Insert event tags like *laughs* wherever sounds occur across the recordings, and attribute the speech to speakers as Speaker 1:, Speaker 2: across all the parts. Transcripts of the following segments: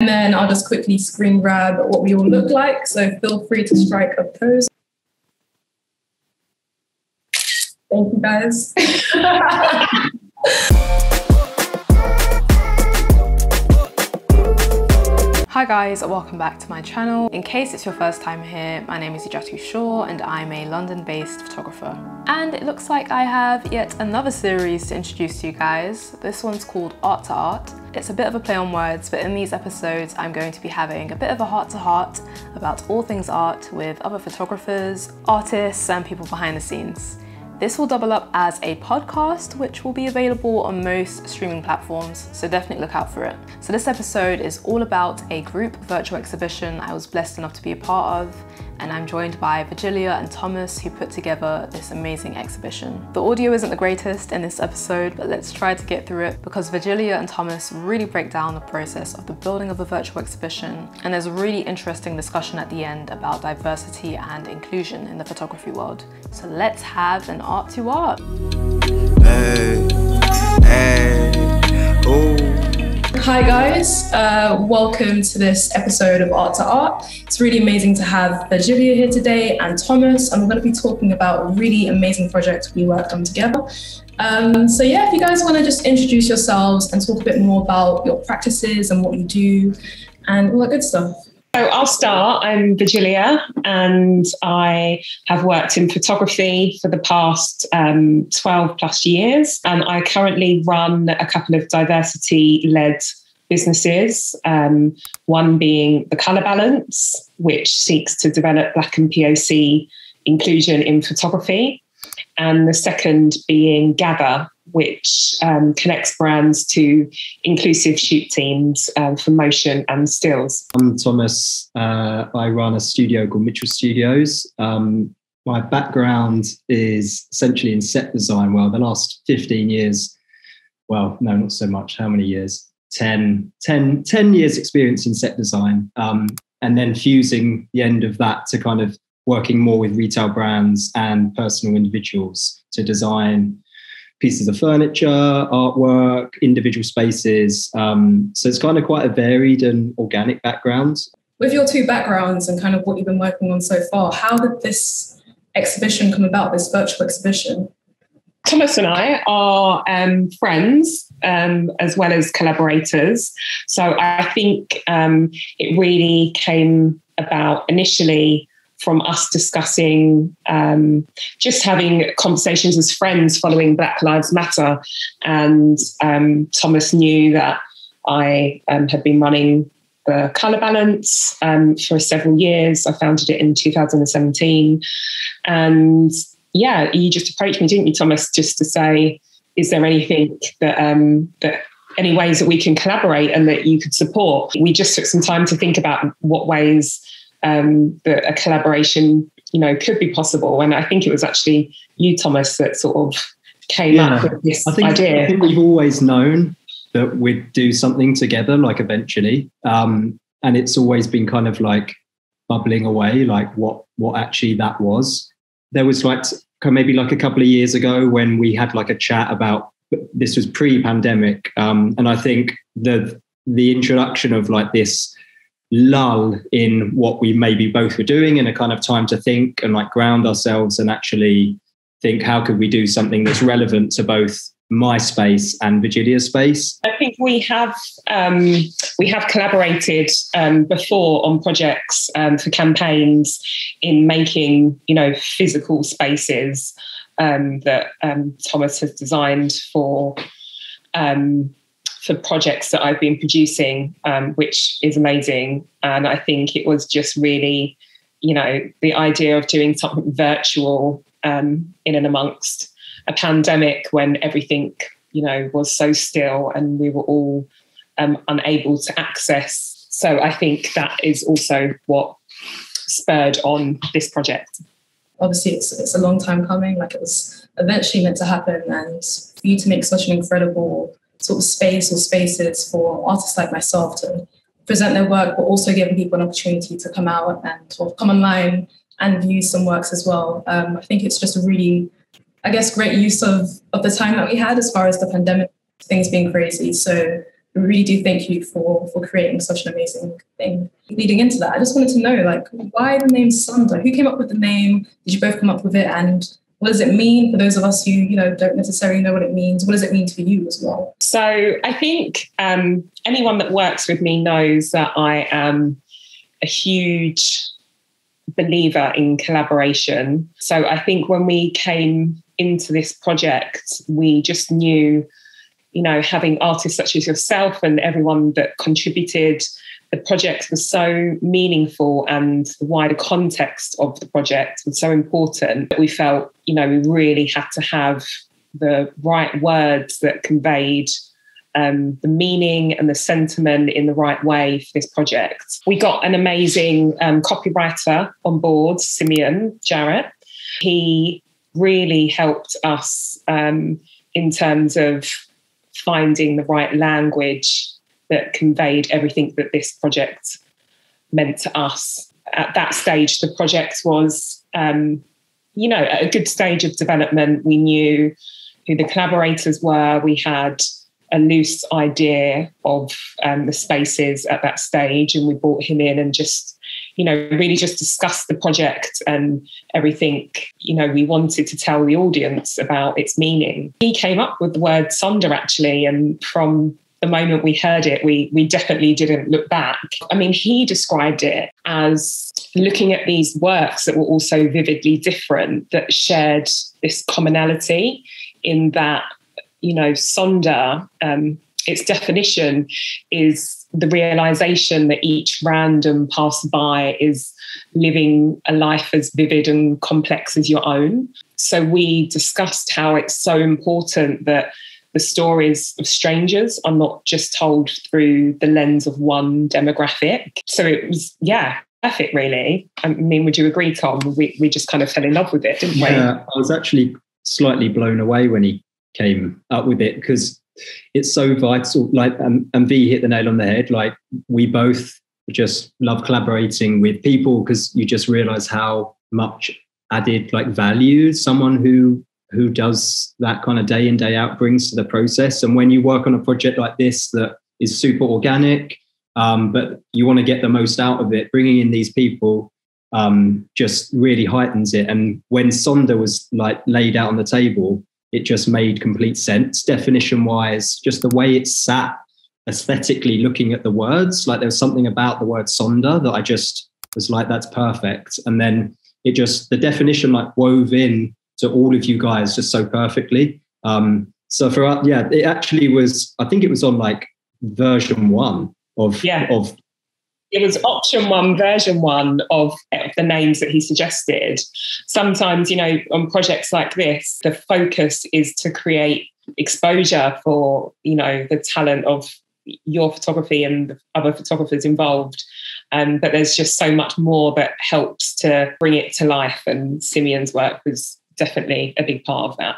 Speaker 1: And then I'll just quickly screen grab what we all look like. So feel free to strike a pose. Thank you guys. *laughs*
Speaker 2: Hi guys, welcome back to my channel. In case it's your first time here, my name is Ejatu Shaw and I'm a London-based photographer. And it looks like I have yet another series to introduce to you guys. This one's called Art to Art. It's a bit of a play on words, but in these episodes I'm going to be having a bit of a heart-to-heart -heart about all things art with other photographers, artists and people behind the scenes. This will double up as a podcast, which will be available on most streaming platforms, so definitely look out for it. So this episode is all about a group virtual exhibition I was blessed enough to be a part of, and I'm joined by Virgilia and Thomas who put together this amazing exhibition. The audio isn't the greatest in this episode, but let's try to get through it because Virgilia and Thomas really break down the process of the building of a virtual exhibition, and there's a really interesting discussion at the end about diversity and inclusion in the photography world. So let's have an art to art. Hey,
Speaker 1: hey, ooh. Hi guys, uh, welcome to this episode of Art to Art. It's really amazing to have Virgilia here today and Thomas, and we're going to be talking about a really amazing project we worked on together. Um, so yeah, if you guys want to just introduce yourselves and talk a bit more about your practices and what you do and all that good stuff.
Speaker 3: So I'll start. I'm Virgilia, and I have worked in photography for the past um, 12 plus years. And I currently run a couple of diversity led businesses, um, one being the Colour Balance, which seeks to develop Black and POC inclusion in photography, and the second being Gather, which um, connects brands to inclusive shoot teams um, for motion and stills.
Speaker 4: I'm Thomas. Uh, I run a studio called Mitchell Studios. Um, my background is essentially in set design. Well, the last 15 years, well, no, not so much. How many years? 10, 10, 10 years experience in set design um, and then fusing the end of that to kind of working more with retail brands and personal individuals to design pieces of furniture, artwork, individual spaces. Um, so it's kind of quite a varied and organic background.
Speaker 1: With your two backgrounds and kind of what you've been working on so far, how did this exhibition come about, this virtual exhibition?
Speaker 3: Thomas and I are um, friends um, as well as collaborators. So I think um, it really came about initially from us discussing um, just having conversations as friends following Black Lives Matter. And um, Thomas knew that I um, had been running the Colour Balance for several years. I founded it in 2017. And yeah, you just approached me, didn't you, Thomas, just to say, is there anything that um, that any ways that we can collaborate and that you could support? We just took some time to think about what ways um, that a collaboration, you know, could be possible. And I think it was actually you, Thomas, that sort of came yeah. up with this
Speaker 4: I think,
Speaker 3: idea.
Speaker 4: I think we've always known that we'd do something together, like eventually, um, and it's always been kind of like bubbling away, like what what actually that was there was like maybe like a couple of years ago when we had like a chat about this was pre-pandemic um, and i think the the introduction of like this lull in what we maybe both were doing and a kind of time to think and like ground ourselves and actually think how could we do something that's relevant to both my space and Virgilia's space?
Speaker 3: I think we have um, we have collaborated um, before on projects um, for campaigns in making you know physical spaces um, that um, Thomas has designed for um, for projects that I've been producing, which is amazing. And I think it was just really you know the idea of doing something virtual in and amongst a pandemic when everything you know was so still and we were all um, unable to access. So i think that is also what spurred on this project.
Speaker 1: Obviously it's, it's a long time coming. Like it was eventually meant to happen and for you to make such an incredible sort of space or spaces for artists like myself to present their work but also giving people an opportunity to come out and sort of come online and view some works as well um, i think it's just a really I guess, great use of, of the time that we had as far as the pandemic, things being crazy. So really do thank you for for creating such an amazing thing. Leading into that, I just wanted to know, like, why the name Sonder? Who came up with the name? Did you both come up with it? And what does it mean for those of us who, you know, don't necessarily know what it means? What does it mean for you as well?
Speaker 3: So I think um, anyone that works with me knows that I am a huge believer in collaboration. So I think when we came into this project, we just knew you know, having artists such as yourself and everyone that contributed, the project was so meaningful and the wider context of the project was so important that we felt, you know, we really had to have the right words that conveyed um, the meaning and the sentiment in the right way for this project. We got an amazing um, copywriter on board, Simeon Jarrett. He really helped us um, in terms of finding the right language that conveyed everything that this project meant to us. At that stage, the project was, um, you know, at a good stage of development. We knew who the collaborators were. We had a loose idea of um, the spaces at that stage, and we brought him in and just you know, really just discuss the project and everything, you know, we wanted to tell the audience about its meaning. He came up with the word Sonder actually, and from the moment we heard it, we we definitely didn't look back. I mean, he described it as looking at these works that were also vividly different, that shared this commonality in that, you know, Sonder, um, its definition is the realization that each random passerby is living a life as vivid and complex as your own. So we discussed how it's so important that the stories of strangers are not just told through the lens of one demographic. So it was, yeah, perfect, really. I mean, would you agree, Tom? We, we just kind of fell in love with it, didn't we?
Speaker 4: Yeah, I was actually slightly blown away when he came up with it because it's so vital. Like, um, and V hit the nail on the head. Like, we both just love collaborating with people because you just realize how much added like value someone who who does that kind of day in day out brings to the process. And when you work on a project like this that is super organic um, but you want to get the most out of it bringing in these people um, just really heightens it. And when sonder was like laid out on the table it just made complete sense definition wise just the way it sat aesthetically looking at the words. Like there was something about the word sonder that i just was like that's perfect. And then it just the definition like wove in to all of you guys just so perfectly um so for yeah it actually was i think it was on like version one of
Speaker 3: yeah.
Speaker 4: of
Speaker 3: it was option one, version one of, the names that he suggested. Sometimes, you know, on projects like this, the focus is to create exposure for, you know, the talent of your photography and the other photographers involved. Um, but there's just so much more that helps to bring it to life. And Simeon's work was definitely a big part of that.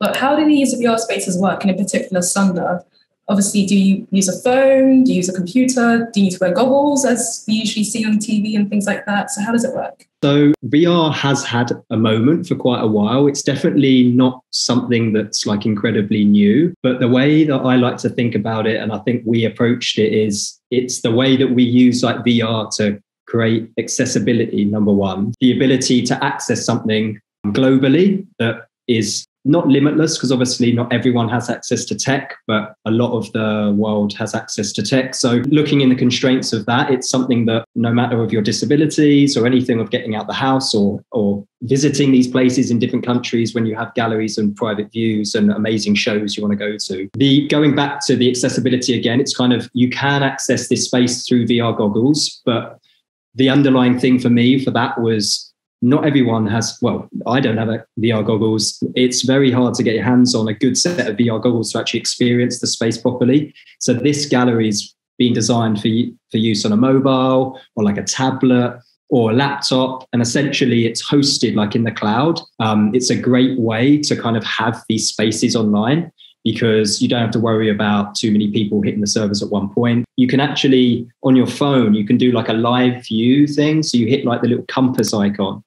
Speaker 1: But how do these VR spaces work, and in particular Sonder? obviously, do you use a phone? Do you use a computer? Do you need to wear goggles as we usually see on TV and things like that? So, how does it work?
Speaker 4: So, VR has had a moment for quite a while. It's definitely not something that's like incredibly new, but the way that I like to think about it, and I think we approached it, is it's the way that we use like VR to create accessibility, number one, the ability to access something globally that is not limitless because obviously not everyone has access to tech, but a lot of the world has access to tech. So looking in the constraints of that, it's something that no matter of your disabilities or anything of getting out the house or or visiting these places in different countries when you have galleries and private views and amazing shows you want to go to. The going back to the accessibility again, it's kind of you can access this space through VR goggles, but the underlying thing for me for that was not everyone has well i don't have a vr goggles. It's very hard to get your hands on a good set of vr goggles to actually experience the space properly. So this gallery is being designed for, for use on a mobile or like a tablet or a laptop. And essentially it's hosted like in the cloud. Um, it's a great way to kind of have these spaces online because you don't have to worry about too many people hitting the servers at one point. You can actually, on your phone, you can do like a live view thing. So you hit like the little compass icon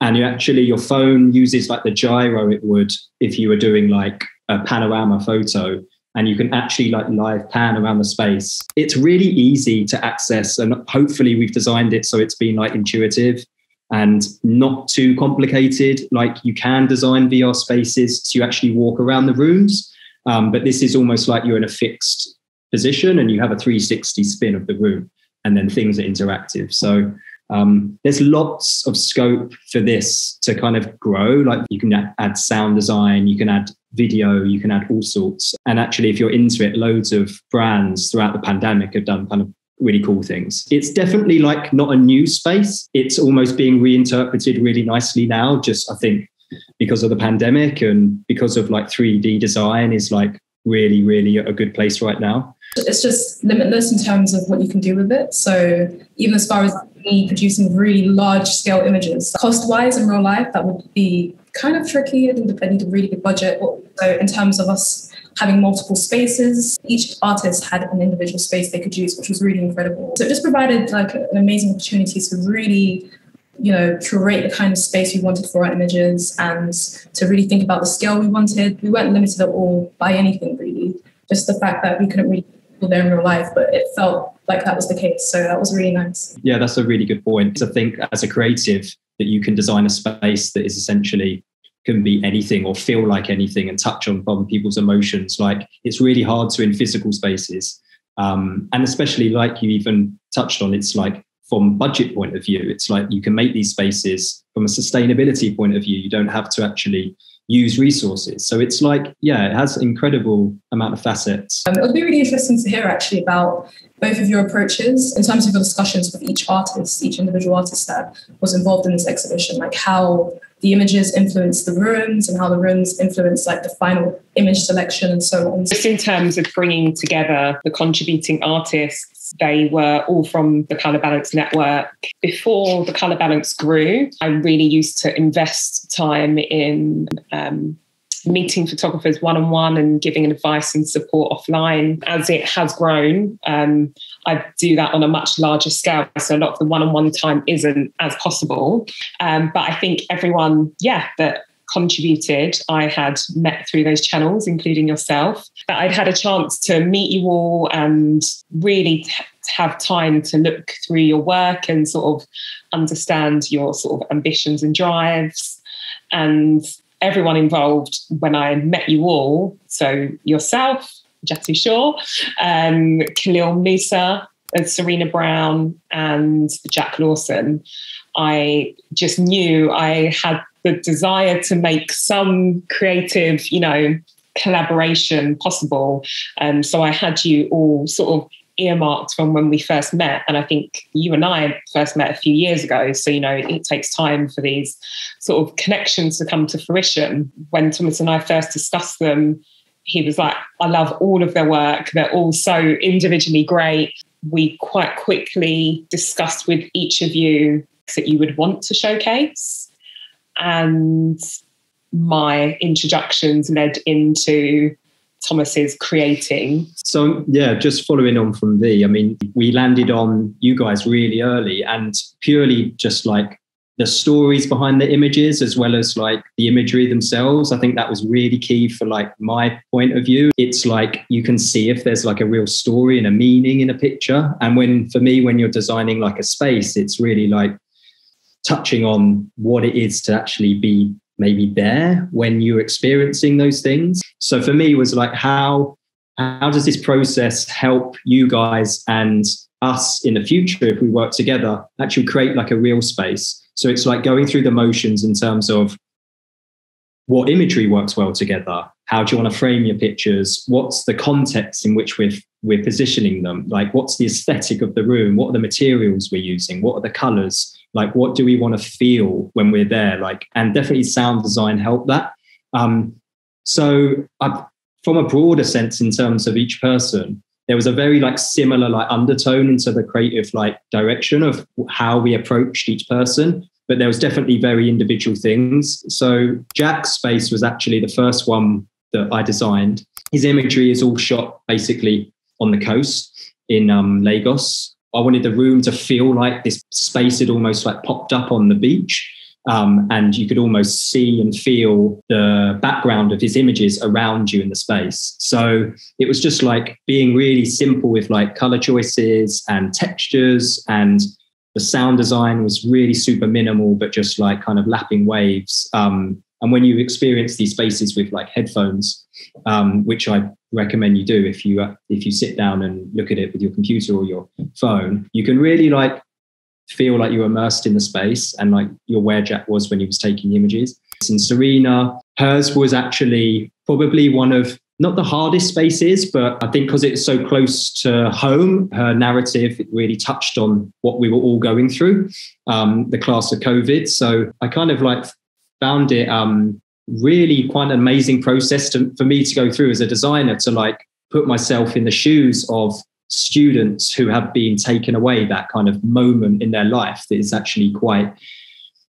Speaker 4: and you actually your phone uses like the gyro it would if you were doing like a panorama photo and you can actually like live pan around the space. It's really easy to access, and hopefully we've designed it so it's been like intuitive and not too complicated. Like you can design VR spaces to actually walk around the rooms, um, but this is almost like you're in a fixed position and you have a 360 spin of the room, and then things are interactive. So um, there's lots of scope for this to kind of grow. Like you can add sound design, you can add video, you can add all sorts. And actually, if you're into it, loads of brands throughout the pandemic have done kind of really cool things. It's definitely like not a new space. It's almost being reinterpreted really nicely now. Just I think because of the pandemic and because of like 3D design is like really, really a good place right now.
Speaker 1: It's just limitless in terms of what you can do with it. So even as far as me producing really large scale images, cost wise in real life, that would be kind of tricky. I think I need a really big budget. So in terms of us having multiple spaces, each artist had an individual space they could use, which was really incredible. So it just provided like an amazing opportunity to really you know, curate the kind of space we wanted for our images and to really think about the scale we wanted. We weren't limited at all by anything really. Just the fact that we couldn't really there in real life, but it felt like that was the case. So that was really nice.
Speaker 4: Yeah, that's a really good point. I think as a creative that you can design a space that is essentially can be anything or feel like anything and touch on from people's emotions. Like it's really hard to in physical spaces. Um, and especially like you even touched on, it's like from budget point of view, it's like you can make these spaces from a sustainability point of view. You don't have to actually use resources. So it's like, yeah, it has incredible amount of facets.
Speaker 1: Um, it would be really interesting to hear actually about both of your approaches in terms of your discussions with each artist, each individual artist that was involved in this exhibition, like how the images influence the rooms and how the rooms influence like the final image selection and so on.
Speaker 3: Just in terms of bringing together the contributing artists they were all from the Colour Balance Network. Before the Colour Balance grew, I really used to invest time in um, meeting photographers one on one and giving advice and support offline. As it has grown, um, I do that on a much larger scale. So a lot of the one on one time isn't as possible. Um, but I think everyone, yeah, that contributed, I had met through those channels, including yourself. that I'd had a chance to meet you all and really t- have time to look through your work and sort of understand your sort of ambitions and drives. And everyone involved when I met you all, so yourself, Jatu Shaw, um, Khalil Musa, and Serena Brown, and Jack Lawson, I just knew I had the desire to make some creative, you know, collaboration possible. Um, so I had you all sort of earmarked from when we first met. And I think you and I first met a few years ago. So, you know, it takes time for these sort of connections to come to fruition. When Thomas and I first discussed them, he was like, I love all of their work. They're all so individually great. We quite quickly discussed with each of you that you would want to showcase and my introductions led into Thomas's creating.
Speaker 4: So yeah, just following on from the, I mean, we landed on you guys really early and purely just like the stories behind the images as well as like the imagery themselves. I think that was really key for like my point of view. It's like you can see if there's like a real story and a meaning in a picture. And when for me, when you're designing like a space, it's really like touching on what it is to actually be maybe there when you're experiencing those things. So for me, it was like how how does this process help you guys and us in the future if we work together actually create like a real space? So it's like going through the motions in terms of what imagery works well together. How do you want to frame your pictures? What's the context in which we're we're positioning them? Like what's the aesthetic of the room? What are the materials we're using? What are the colors like what do we want to feel when we're there? Like and definitely sound design help that. Um, so I, from a broader sense in terms of each person there was a very like similar like undertone into the creative like direction of how we approached each person but there was definitely very individual things. So jack's space was actually the first one that i designed. His imagery is all shot basically on the coast in um, lagos I wanted the room to feel like this space had almost like popped up on the beach. Um, and you could almost see and feel the background of his images around you in the space. So it was just like being really simple with like color choices and textures and the sound design was really super minimal, but just like kind of lapping waves. Um, and when you experience these spaces with like headphones, um, which I recommend you do if you uh, if you sit down and look at it with your computer or your phone, you can really like feel like you're immersed in the space and like your where Jack was when he was taking the images. And Serena, hers was actually probably one of not the hardest spaces, but I think because it's so close to home, her narrative really touched on what we were all going through, um, the class of COVID. So I kind of like found it um, really quite an amazing process to, for me to go through as a designer to like put myself in the shoes of students who have been taken away that kind of moment in their life that is actually quite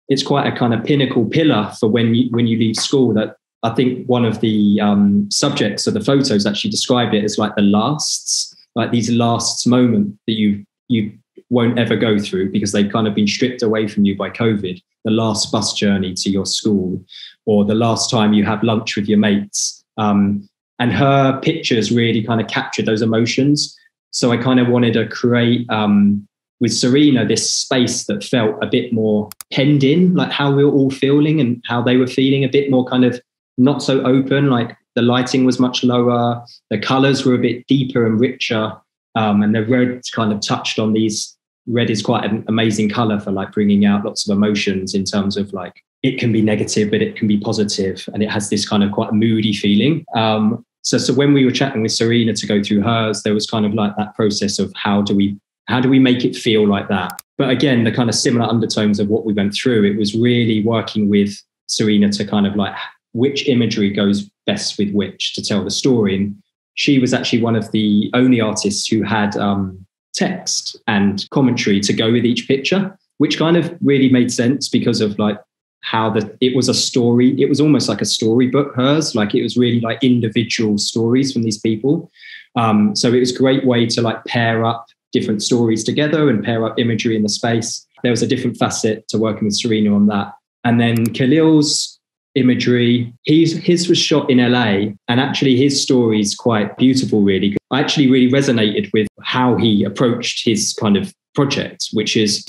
Speaker 4: it's quite a kind of pinnacle pillar for when you when you leave school that I think one of the um, subjects of the photos actually described it as like the lasts, like these lasts moment that you you won't ever go through because they've kind of been stripped away from you by COVID. The last bus journey to your school, or the last time you have lunch with your mates. Um, and her pictures really kind of captured those emotions. So I kind of wanted to create um, with Serena this space that felt a bit more penned in, like how we were all feeling and how they were feeling, a bit more kind of not so open. Like the lighting was much lower, the colors were a bit deeper and richer, um, and the red kind of touched on these. Red is quite an amazing color for like bringing out lots of emotions in terms of like it can be negative, but it can be positive, and it has this kind of quite moody feeling. Um, so, so when we were chatting with Serena to go through hers, there was kind of like that process of how do we how do we make it feel like that? But again, the kind of similar undertones of what we went through, it was really working with Serena to kind of like which imagery goes best with which to tell the story. And she was actually one of the only artists who had um, text and commentary to go with each picture, which kind of really made sense because of like how the it was a story. It was almost like a storybook. Hers, like it was really like individual stories from these people. Um, so it was a great way to like pair up different stories together and pair up imagery in the space. There was a different facet to working with Serena on that. And then Khalil's imagery. He's, his was shot in LA, and actually his story is quite beautiful, really. I actually really resonated with how he approached his kind of project, which is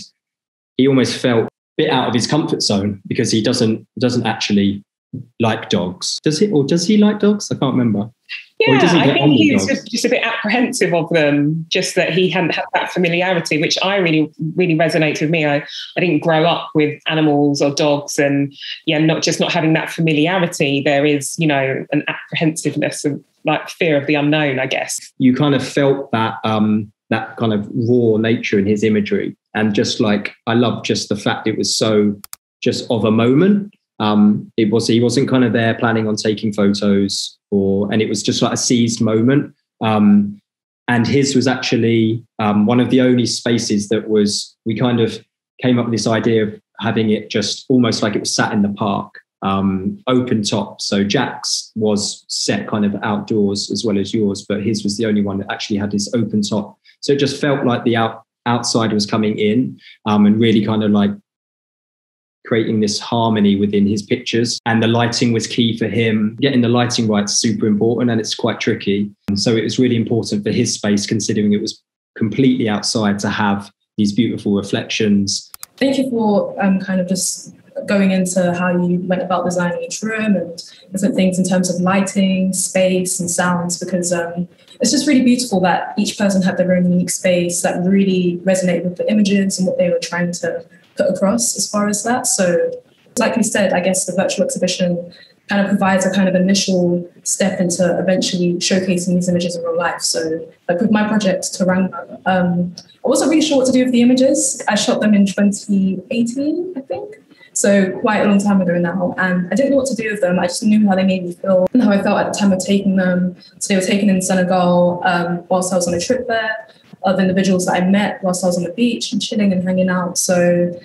Speaker 4: he almost felt a bit out of his comfort zone because he doesn't doesn't actually like dogs. Does he or does he like dogs? I can't remember.
Speaker 3: Yeah, I think he was just, just, a bit apprehensive of them, just that he hadn't had that familiarity, which I really, really resonates with me. I, I didn't grow up with animals or dogs, and yeah, not just not having that familiarity. There is, you know, an apprehensiveness and like fear of the unknown, I guess.
Speaker 4: You kind of felt that um, that kind of raw nature in his imagery, and just like I love just the fact it was so just of a moment. Um, it was he wasn't kind of there planning on taking photos or and it was just like a seized moment. Um, and his was actually um, one of the only spaces that was we kind of came up with this idea of having it just almost like it was sat in the park um, open top so jack's was set kind of outdoors as well as yours but his was the only one that actually had this open top so it just felt like the out outside was coming in um, and really kind of like creating this harmony within his pictures. And the lighting was key for him. Getting the lighting right is super important and it's quite tricky. And so it was really important for his space, considering it was completely outside, to have these beautiful reflections.
Speaker 1: Thank you for um, kind of just going into how you went about designing each room and different things in terms of lighting, space, and sounds, because um, it's just really beautiful that each person had their own unique space that really resonated with the images and what they were trying to put across as far as that. So, like we said, I guess the virtual exhibition kind of provides a kind of initial step into eventually showcasing these images in real life. So, like with my project, Teranga, um, I wasn't really sure what to do with the images. I shot them in 2018, I think. So quite a long time ago now. And I didn't know what to do with them. I just knew how they made me feel and how I felt at the time of taking them. So they were taken in Senegal um, whilst I was on a trip there of individuals that I met whilst I was on the beach and chilling and hanging out. So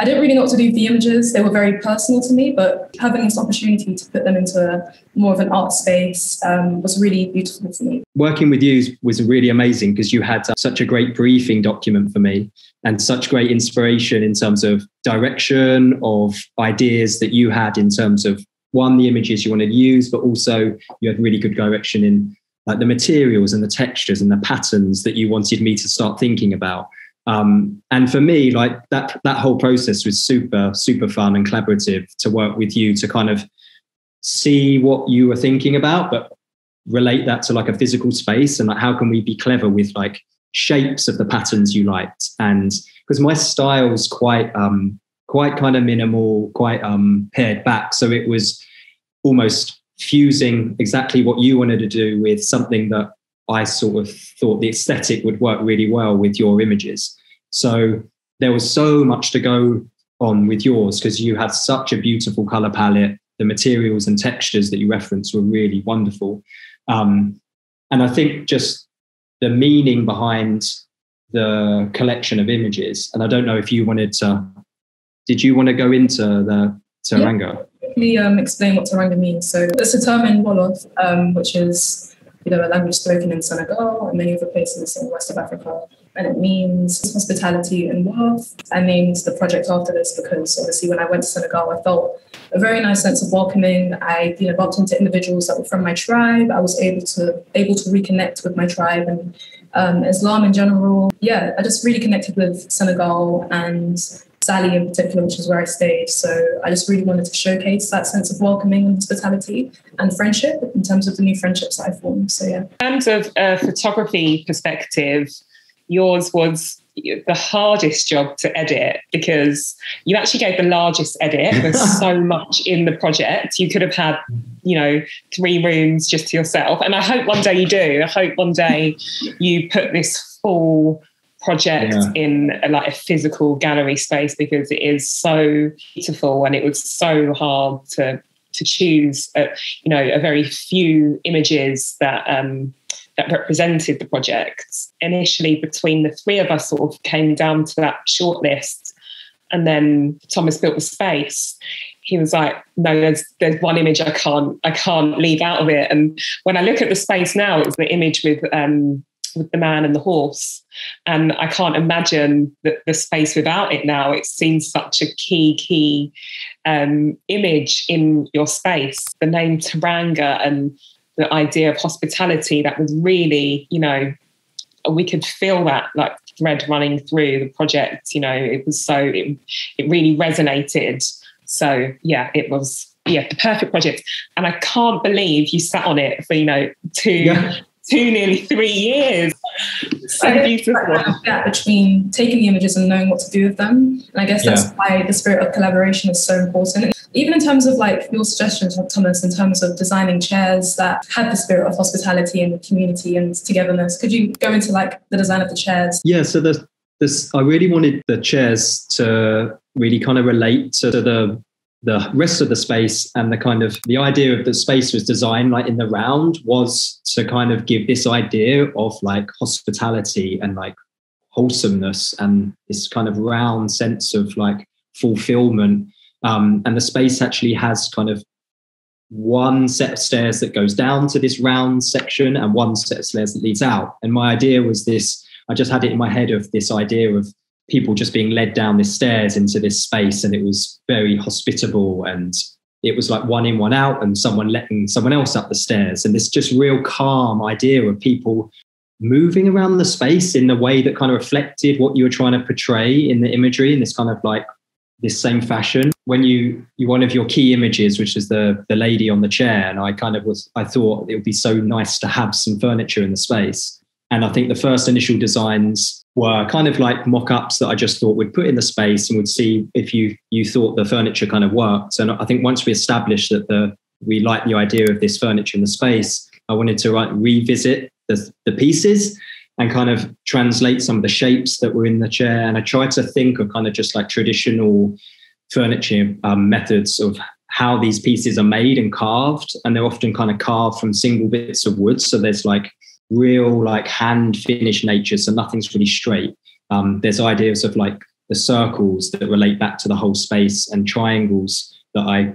Speaker 1: I didn't really know what to do with the images. They were very personal to me, but having this opportunity to put them into a, more of an art space um, was really beautiful for me.
Speaker 4: Working with you was really amazing because you had such a great briefing document for me and such great inspiration in terms of direction, of ideas that you had in terms of one, the images you wanted to use, but also you had really good direction in like the materials and the textures and the patterns that you wanted me to start thinking about. Um, and for me, like that that whole process was super super fun and collaborative to work with you to kind of see what you were thinking about, but relate that to like a physical space and like how can we be clever with like shapes of the patterns you liked and because my style's quite um quite kind of minimal quite um pared back so it was almost fusing exactly what you wanted to do with something that I sort of thought the aesthetic would work really well with your images. So there was so much to go on with yours because you had such a beautiful color palette. The materials and textures that you referenced were really wonderful. Um, and I think just the meaning behind the collection of images, and I don't know if you wanted to, did you want to go into the Teranga?
Speaker 1: Yeah, um, explain what Teranga means. So it's a term in Wolof, um, which is you know, a language spoken in Senegal and many other places in West of Africa. And it means hospitality and wealth. I named the project after this because obviously when I went to Senegal, I felt a very nice sense of welcoming. I you know bumped into individuals that were from my tribe. I was able to able to reconnect with my tribe and um, Islam in general. Yeah, I just really connected with Senegal and Saly in particular, which is where I stayed. So I just really wanted to showcase that sense of welcoming and hospitality and friendship in terms of the new friendships that I formed. So yeah.
Speaker 3: In terms of a photography perspective, yours was the hardest job to edit because you actually gave the largest edit. *laughs* There's so much in the project. You could have had, you know, three rooms just to yourself. And I hope one day you do. I hope one day you put this full project yeah. in a, like a physical gallery space because it is so beautiful and it was so hard to to choose a, you know a very few images that um, that represented the project. Initially between the three of us sort of came down to that short list and then thomas built the space. He was like no there's there's one image i can't i can't leave out of it. And when i look at the space now it's the image with um with the man and the horse. And I can't imagine the, the space without it now. It seems such a key, key um, image in your space. The name Teranga and the idea of hospitality that was really, you know, we could feel that like thread running through the project. You know, it was so, it, it really resonated. So, yeah, it was yeah, the perfect project. And I can't believe you sat on it for, you know, two yeah two, nearly three years. So beautiful.
Speaker 1: Gap between taking the images and knowing what to do with them. And I guess that's yeah. why the spirit of collaboration is so important. Even in terms of like your suggestions, Thomas, in terms of designing chairs that had the spirit of hospitality and community and togetherness, could you go into like the design of the chairs?
Speaker 4: Yeah, so the this I really wanted the chairs to really kind of relate to the the rest of the space and the kind of the idea of the space was designed like in the round was to kind of give this idea of like hospitality and like wholesomeness and this kind of round sense of like fulfillment. Um, and the space actually has kind of one set of stairs that goes down to this round section and one set of stairs that leads out. And my idea was this i just had it in my head of this idea of people just being led down the stairs into this space and it was very hospitable and it was like one in one out and someone letting someone else up the stairs. And this just real calm idea of people moving around the space in the way that kind of reflected what you were trying to portray in the imagery in this kind of like this same fashion. When you you one of your key images which is the the lady on the chair and i kind of was i thought it would be so nice to have some furniture in the space. And i think the first initial designs were kind of like mock-ups that I just thought we'd put in the space and would see if you you thought the furniture kind of worked. And I think once we established that the we liked the idea of this furniture in the space, I wanted to like revisit the, the pieces and kind of translate some of the shapes that were in the chair. And I tried to think of kind of just like traditional furniture um, methods of how these pieces are made and carved. And they're often kind of carved from single bits of wood. So there's like real like hand finished nature, so nothing's really straight. Um, there's ideas of like the circles that relate back to the whole space and triangles that I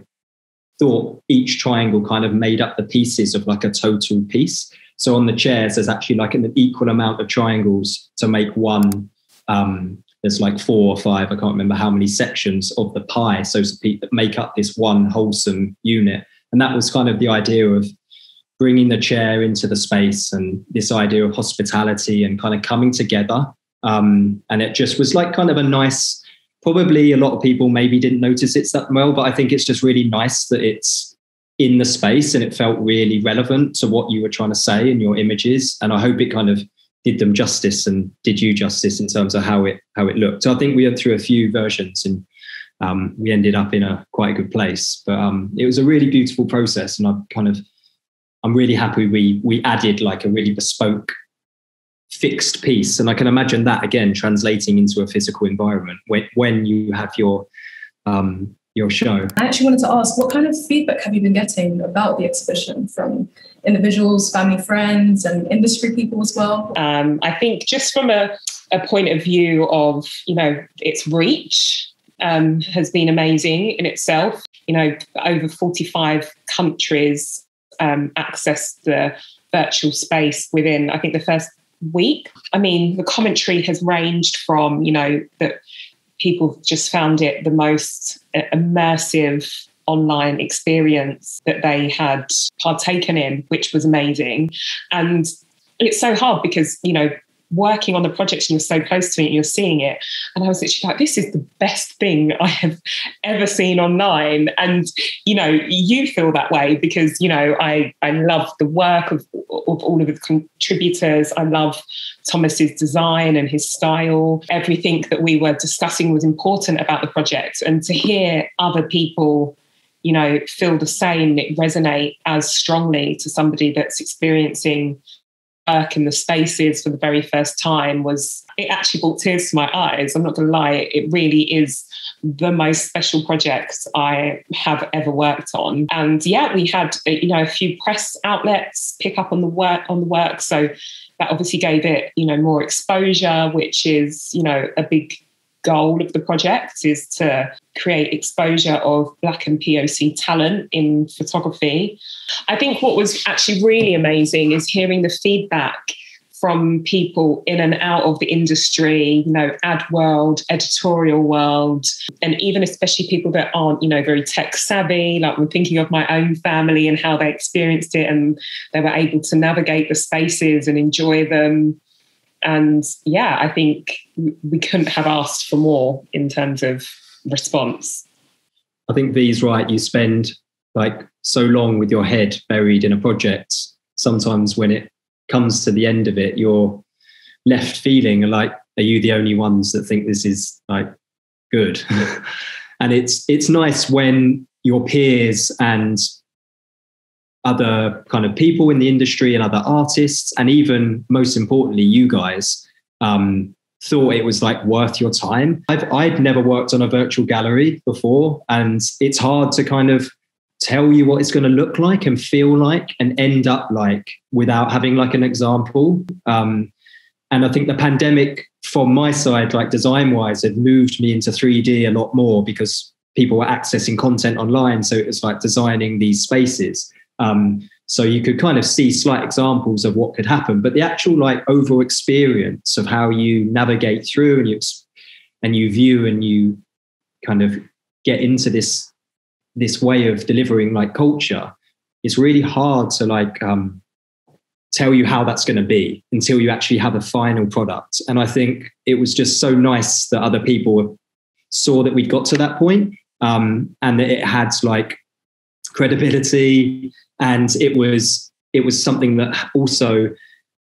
Speaker 4: thought each triangle kind of made up the pieces of like a total piece. So on the chairs, there's actually like an equal amount of triangles to make one. Um, there's like four or five, I can't remember how many sections of the pie, so to speak, that make up this one wholesome unit. And that was kind of the idea of bringing the chair into the space and this idea of hospitality and kind of coming together. Um, and it just was like kind of a nice, probably a lot of people maybe didn't notice it that well, but I think it's just really nice that it's in the space and it felt really relevant to what you were trying to say in your images. And I hope it kind of did them justice and did you justice in terms of how it how it looked. So I think we went through a few versions and um, we ended up in a quite a good place. But um, it was a really beautiful process, and I kind of I'm really happy we we added like a really bespoke fixed piece. And i can imagine that again translating into a physical environment when, when you have your um, your show.
Speaker 1: I actually wanted to ask what kind of feedback have you been getting about the exhibition from individuals family friends and industry people as well?
Speaker 3: Um, i think just from a, a point of view of you know its reach um, has been amazing in itself. You know over 45 countries um, access the virtual space within, I think, the first week. I mean, the commentary has ranged from, you know, that people just found it the most immersive online experience that they had partaken in, which was amazing. And it's so hard because, you know, working on the project and you're so close to it and you're seeing it. And I was literally like, this is the best thing *laughs* I have ever seen online. And, you know, you feel that way because, you know, I, I love the work of, of all of the contributors. I love Thomas's design and his style. Everything that we were discussing was important about the project. And to hear other people you know feel the same it resonate as strongly to somebody that's experiencing work in the spaces for the very first time was it actually brought tears to my eyes. I'm not going to lie, it really is the most special project I have ever worked on. And yeah, we had uh, you know a few press outlets pick up on the work on the work, so that obviously gave it you know more exposure, which is you know a big goal of the project is to create exposure of Black and POC talent in photography. I think what was actually really amazing is hearing the feedback from people in and out of the industry, you know, ad world, editorial world, and even especially people that aren't, you know, very tech savvy. Like I'm thinking of my own family and how they experienced it and they were able to navigate the spaces and enjoy them and yeah, I think we couldn't have asked for more in terms of response.
Speaker 4: I think V's right. You spend like so long with your head buried in a project. Sometimes when it comes to the end of it, you're left feeling like, are you the only ones that think this is like good? *laughs* and it's it's nice when your peers and other kind of people in the industry and other artists, and even most importantly, you guys um, thought it was like worth your time. I've I'd never worked on a virtual gallery before, and it's hard to kind of tell you what it's going to look like and feel like and end up like without having like an example. Um, and I think the pandemic, from my side, like design wise, had moved me into 3D a lot more because people were accessing content online. So it was like designing these spaces. Um, so you could kind of see slight examples of what could happen, but the actual like overall experience of how you navigate through and you and you view and you kind of get into this this way of delivering like culture it's really hard to like um, tell you how that's going to be until you actually have a final product. And i think it was just so nice that other people saw that we'd got to that point, um, and that it had like credibility and it was it was something that also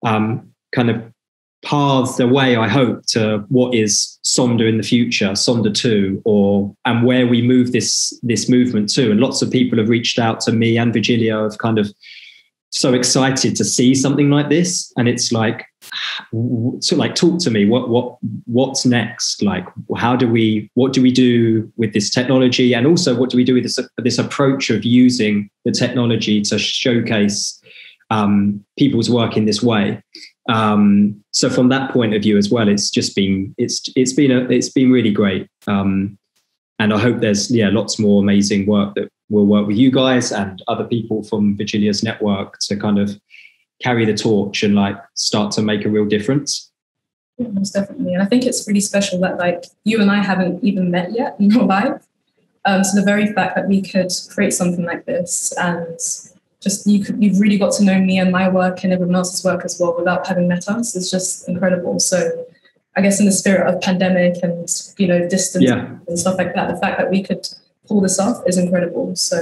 Speaker 4: um, kind of paths the way I hope to what is Sonder in the future, Sonder two, or and where we move this this movement to. And lots of people have reached out to me and Virgilia of kind of so excited to see something like this. And it's like, so like talk to me. What what what's next? Like how do we what do we do with this technology? And also what do we do with this this approach of using the technology to showcase um, people's work in this way? Um, so from that point of view as well, it's just been it's it's been a, it's been really great. Um, and I hope there's yeah lots more amazing work that will work with you guys and other people from Virgilia's network to kind of carry the torch and like start to make a real difference.
Speaker 1: Yeah, most definitely. And I think it's really special that like you and I haven't even met yet in real life. Um, so the very fact that we could create something like this and just you could you've really got to know me and my work and everyone else's work as well without having met us is just incredible. So I guess in the spirit of pandemic and you know distance yeah. and stuff like that, the fact that we could pull this off is incredible. So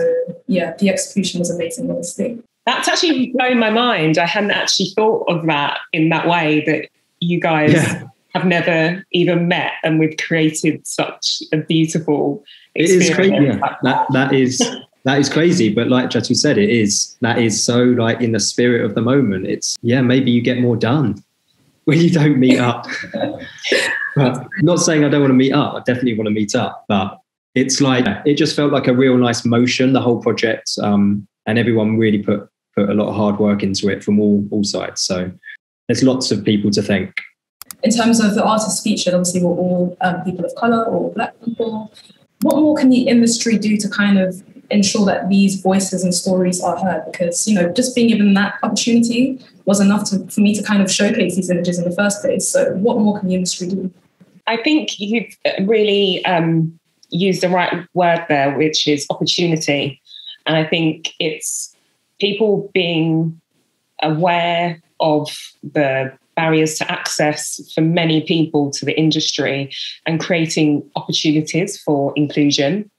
Speaker 1: yeah, the execution was amazing, honestly.
Speaker 3: That's actually blown my mind. I hadn't actually thought of that in that way that you guys yeah. have never even met and we've created such a beautiful experience.
Speaker 4: It is crazy. Yeah. That that is that is crazy. But like Jatu said, it is that is so like in the spirit of the moment. It's yeah, maybe you get more done *laughs* when you don't meet up. *laughs* but not saying I don't want to meet up. I definitely want to meet up. But it's like it just felt like a real nice motion, the whole project. Um, and everyone really put put a lot of hard work into it from all all sides. So there's lots of people to thank.
Speaker 1: In terms of the artists featured, obviously we're all um, people of color or black people. What more can the industry do to kind of ensure that these voices and stories are heard because you know just being given that opportunity was enough to, for me to kind of showcase these images in the first place so what more can the industry do
Speaker 3: i think you've really um, used the right word there which is opportunity and i think it's people being aware of the barriers to access for many people to the industry and creating opportunities for inclusion.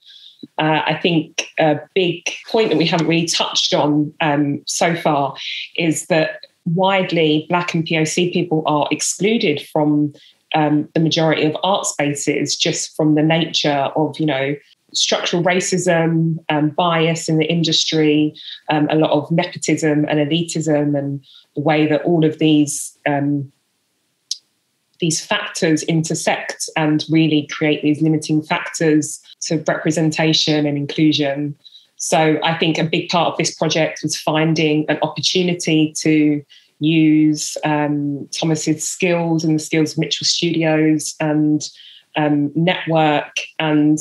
Speaker 3: Uh, I think a big point that we haven't really touched on um, so far is that widely Black and POC people are excluded from um, the majority of art spaces just from the nature of, you know, structural racism, um, bias in the industry, um, a lot of nepotism and elitism, and the way that all of these um, these factors intersect and really create these limiting factors to representation and inclusion. So I think a big part of this project was finding an opportunity to use um, Thomas's skills and the skills of Mitchell Studios and um, network and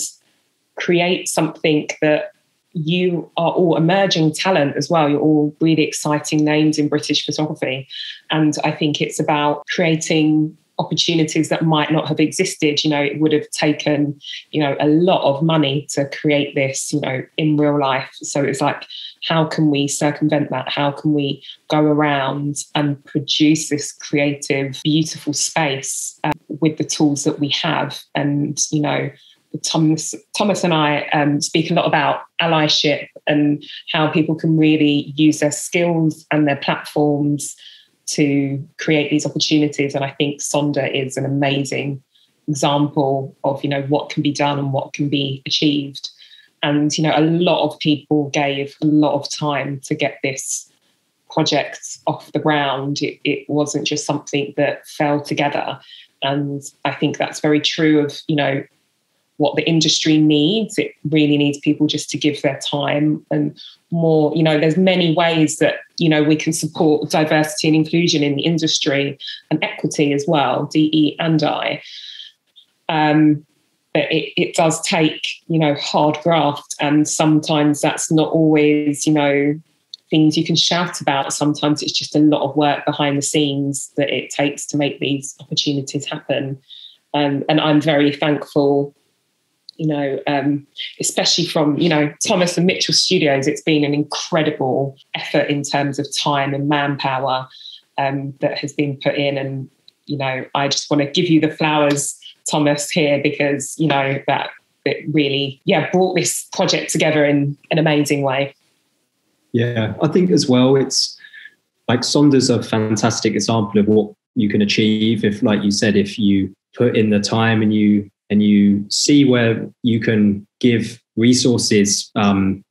Speaker 3: create something that you are all emerging talent as well. You're all really exciting names in British photography. And I think it's about creating opportunities that might not have existed you know it would have taken you know a lot of money to create this you know in real life so it's like how can we circumvent that how can we go around and produce this creative beautiful space uh, with the tools that we have and you know Thomas, Thomas and I um, speak a lot about allyship and how people can really use their skills and their platforms to create these opportunities. And I think Sonder is an amazing example of, you know, what can be done and what can be achieved. And, you know, a lot of people gave a lot of time to get this project off the ground. It, it wasn't just something that fell together. And I think that's very true of, you know, what the industry needs. It really needs people just to give their time and more, you know, there's many ways that, you know, we can support diversity and inclusion in the industry and equity as well, DE and I. Um, but it, it does take, you know, hard graft. And sometimes that's not always, you know, things you can shout about. Sometimes it's just a lot of work behind the scenes that it takes to make these opportunities happen. Um, and I'm very thankful you know, um, especially from, you know, Thomas and Mitchell Studios, it's been an incredible effort in terms of time and manpower um, that has been put in. And, you know, I just want to give you the flowers, Thomas, here because, you know, that it really, yeah, brought this project together in an amazing way.
Speaker 4: Yeah, I think as well, it's like Sonder's a fantastic example of what you can achieve if, like you said, if you put in the time and you and you see where you can give resources um,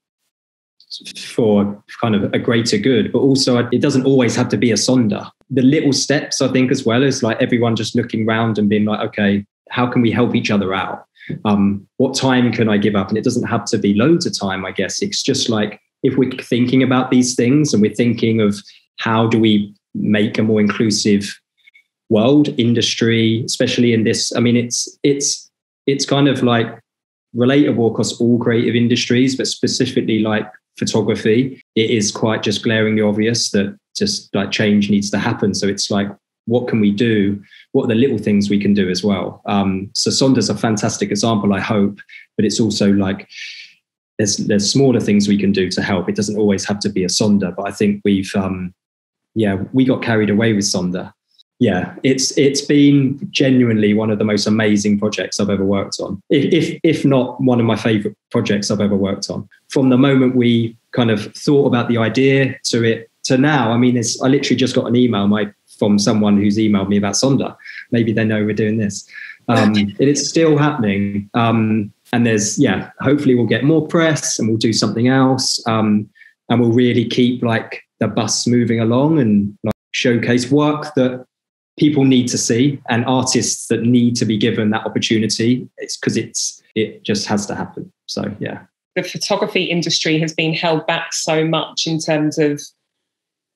Speaker 4: for kind of a greater good, but also it doesn't always have to be a sonder. The little steps, I think, as well is like everyone just looking around and being like, okay, how can we help each other out? Um, what time can I give up? And it doesn't have to be loads of time, I guess. It's just like if we're thinking about these things and we're thinking of how do we make a more inclusive world industry, especially in this. I mean, it's it's it's kind of like relatable across all creative industries, but specifically like photography, it is quite just glaringly obvious that just like change needs to happen. So it's like, what can we do? What are the little things we can do as well? Um, so Sonder's a fantastic example, I hope, but it's also like there's there's smaller things we can do to help. It doesn't always have to be a Sonder, but I think we've um, yeah we got carried away with Sonder yeah, it's it's been genuinely one of the most amazing projects I've ever worked on. If if, if not one of my favorite projects I've ever worked on. From the moment we kind of thought about the idea to it to now, I mean, it's I literally just got an email my from someone who's emailed me about Sonder. Maybe they know we're doing this. Um, *laughs* it's still happening. Um, and there's yeah, hopefully we'll get more press and we'll do something else. Um, and we'll really keep like the bus moving along and like showcase work that people need to see and artists that need to be given that opportunity it's because it's it just has to happen. So yeah.
Speaker 3: The photography industry has been held back so much in terms of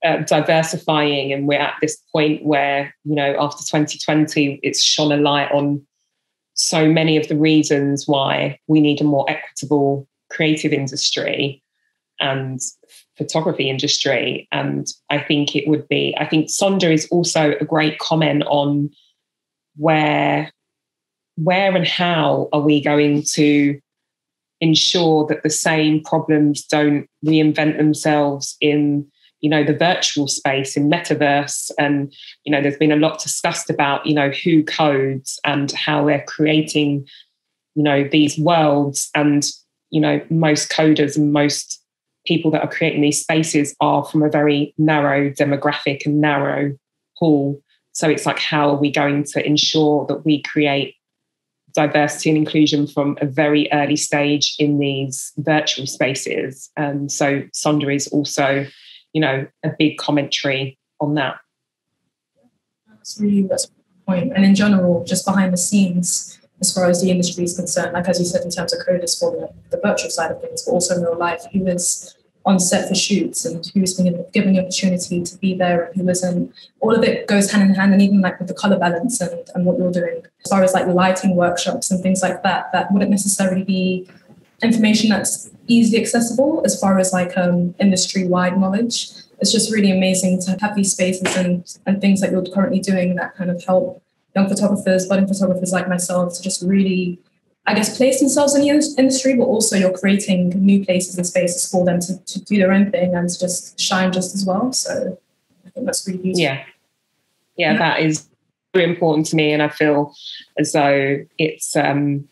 Speaker 3: uh, diversifying and we're at this point where you know after 2020 it's shone a light on so many of the reasons why we need a more equitable creative industry. And photography industry. And I think it would be, I think Sonder is also a great comment on where, where and how are we going to ensure that the same problems don't reinvent themselves in you know the virtual space in metaverse and you know there's been a lot discussed about you know who codes and how they're creating you know these worlds and you know most coders and most people that are creating these spaces are from a very narrow demographic and narrow pool. So it's like, how are we going to ensure that we create diversity and inclusion from a very early stage in these virtual spaces? And so Sonder is also, you know, a big commentary on that.
Speaker 1: That's really that's a point. And in general, just behind the scenes, as far as the industry is concerned, like as you said, in terms of coders for the, the virtual side of things, but also in real life, who is on set for shoots and who's been given the opportunity to be there and who isn't. All of it goes hand in hand, and even like with the Colour Balance and, and what you're doing, as far as like lighting workshops and things like that, that wouldn't necessarily be information that's easily accessible as far as like um, industry wide knowledge. It's just really amazing to have these spaces and, and things that you're currently doing that kind of help young photographers, budding photographers like myself to just really I guess, place themselves in the industry, but also you're creating new places and spaces for them to, to do their own thing and to just shine just as well. So I think that's really beautiful.
Speaker 3: Yeah. Yeah, yeah. that is very important to me. And I feel as though it's, um,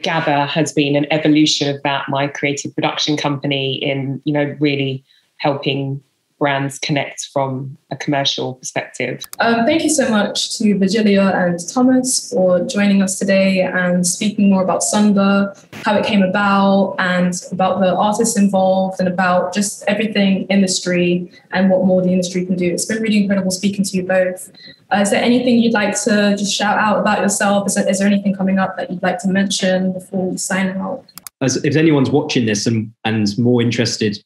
Speaker 3: Gather has been an evolution of that, my creative production company, in, you know, really helping brands connect from a commercial perspective.
Speaker 1: Um, thank you so much to Virgilia and Thomas for joining us today and speaking more about Sonder, how it came about, and about the artists involved, and about just everything industry and what more the industry can do. It's been really incredible speaking to you both. Uh, is there anything you'd like to just shout out about yourself? Is there, is there anything coming up that you'd like to mention before we sign out?
Speaker 4: As if anyone's watching this and, and more interested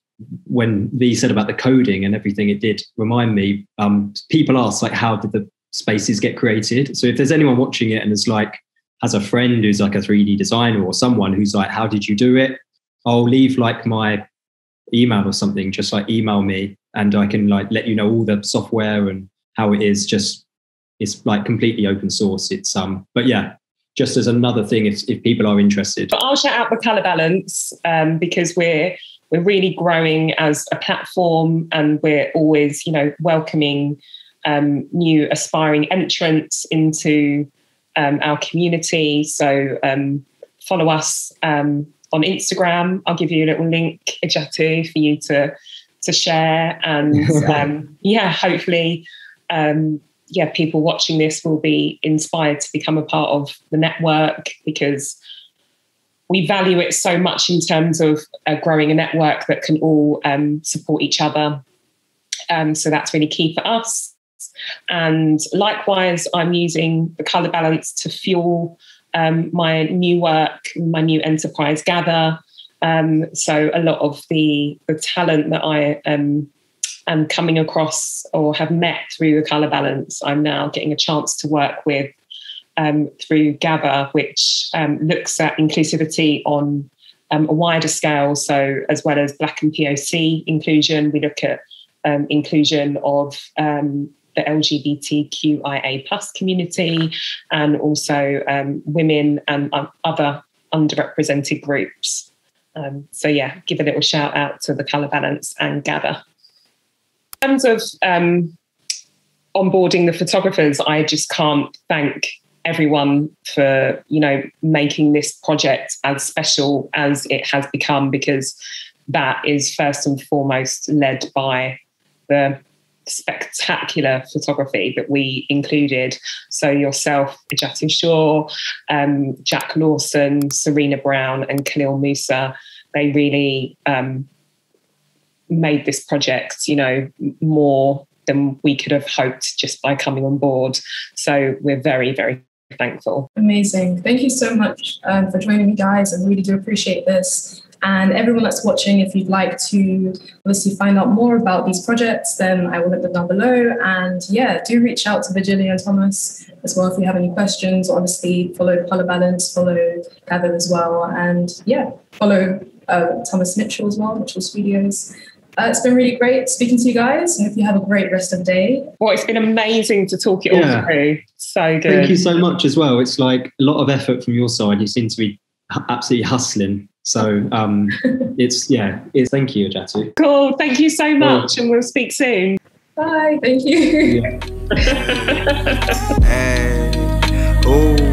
Speaker 4: when V said about the coding and everything, it did remind me. Um, people ask like, how did the spaces get created? So if there's anyone watching it and is like has a friend who's like a 3D designer or someone who's like, how did you do it? I'll leave like my email or something. Just like email me, and I can like let you know all the software and how it is. Just it's like completely open source. It's um, but yeah, just as another thing, if if people are interested.
Speaker 3: But I'll shout out the Colour Balance um, because we're we're really growing as a platform and we're always you know welcoming um, new aspiring entrants into um, our community. So um, follow us um, on instagram. I'll give you a little link ejatu for you to to share. And *laughs* um, yeah hopefully um, yeah people watching this will be inspired to become a part of the network because we value it so much in terms of uh, growing a network that can all um, support each other. Um, so that's really key for us. And likewise, I'm using the Colour Balance to fuel um, my new work, my new enterprise gather. Um, so a lot of the, the talent that I um, and coming across or have met through the Colour Balance, I'm now getting a chance to work with um, through Gather, which um, looks at inclusivity on um, a wider scale. So, as well as Black and POC inclusion, we look at um, inclusion of um, the LGBTQIA plus community and also um, women and other underrepresented groups. So yeah, give a little shout out to the Colour Balance and Gather. In terms of onboarding the photographers, I just can't thank everyone for you know making this project as special as it has become because that is first and foremost led by the spectacular photography that we included. So yourself, Ejatu Shaw, um, Jack Lawson, Serena Brown, and Khalil Musa, they really um, made this project, you know, more than we could have hoped just by coming on board. So we're very, very thankful.
Speaker 1: Amazing. Thank you so much um, for joining me, guys. I really do appreciate this. And everyone that's watching, if you'd like to obviously find out more about these projects, then I will link them down below. And yeah, do reach out to Virgilia and Thomas as well if you have any questions. Obviously, follow Colour Balance, follow Gather as well. And yeah, follow uh, Thomas Mitchell as well, Mitchell Studios. Uh, it's been really great speaking to you guys. And if you have a great rest of the day.
Speaker 3: Well, it's been amazing to talk it yeah. all through. So good.
Speaker 4: Thank you so much as well. It's like a lot of effort from your side. You seem to be absolutely hustling so um, *laughs* it's yeah, it's thank you, Jatu.
Speaker 3: Cool. Thank you so much, and we'll speak soon.
Speaker 1: Bye. Thank you. Yeah. *laughs* hey.